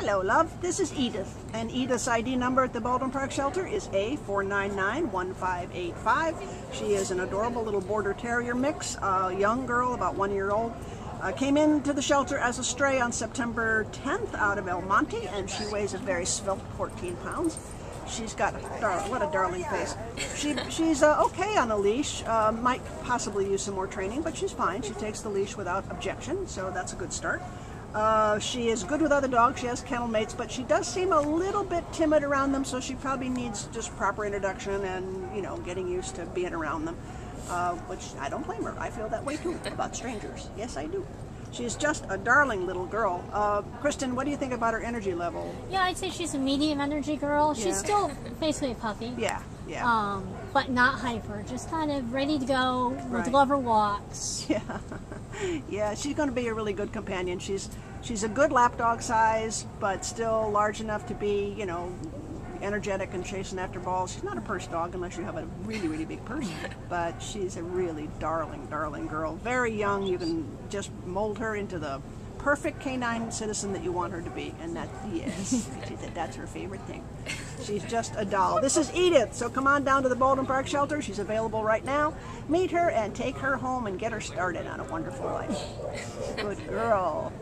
Hello, love. This is Edith, and Edith's ID number at the Baldwin Park Shelter is A4991585. She is an adorable little Border Terrier mix, a young girl, about one year old. Uh, came into the shelter as a stray on September 10th out of El Monte, and she weighs a very svelte 14 pounds. She's got a what a darling face. She she's uh, okay on a leash. Uh, might possibly use some more training, but she's fine. She takes the leash without objection, so that's a good start. Uh, she is good with other dogs. She has kennel mates, but she does seem a little bit timid around them, so she probably needs just proper introduction and, you know, getting used to being around them, uh, which I don't blame her. I feel that way too about strangers. Yes, I do. She's just a darling little girl. Uh, Kristin, what do you think about her energy level? Yeah, I'd say she's a medium energy girl. She's still basically a puppy. Yeah, yeah. Um, but not hyper, just kind of ready to go, with Right. walks. Yeah, yeah, she's going to be a really good companion. She's she's a good lapdog size, but still large enough to be, you know, energetic and chasing after balls. She's not a purse dog unless you have a really, really big purse, but she's a really darling, darling girl. Very young. You can just mold her into the perfect canine citizen that you want her to be, and that yes, she said that's her favorite thing. She's just a doll. This is Edith, so come on down to the Baldwin Park Shelter. She's available right now. Meet her and take her home and get her started on a wonderful life. Good girl.